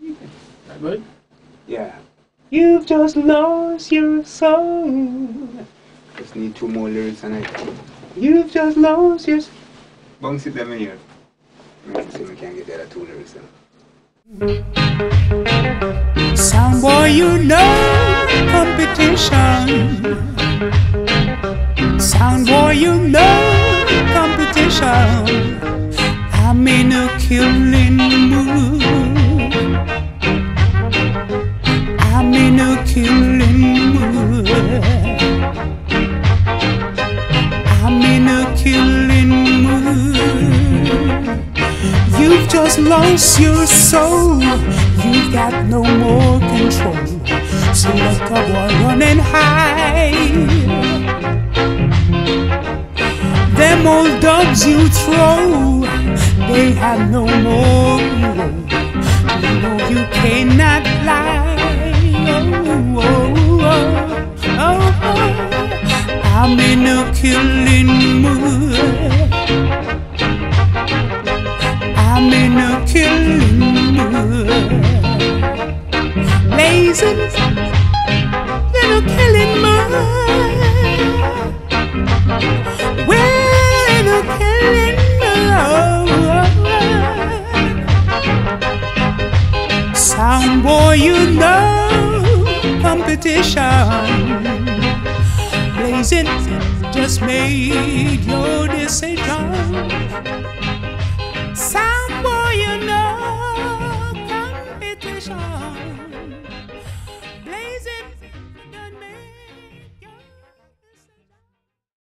That good? Yeah. You've just lost your soul. Just need two more lyrics and I You've just lost your. bounce it them here. Let's see if we can get the other two lyrics in. Sound boy, you know competition. Sound boy, you know competition. I'm in a killing just lost your soul. You've got no more control. So let the boy run and hide. Them old dogs you throw, they have no more. You know you cannot I'm in a killing mood. I'm in a killing mood. Blazing in a killing mood. We're in a killing mood. Sound boy, you know competition. Blazing just made your decision.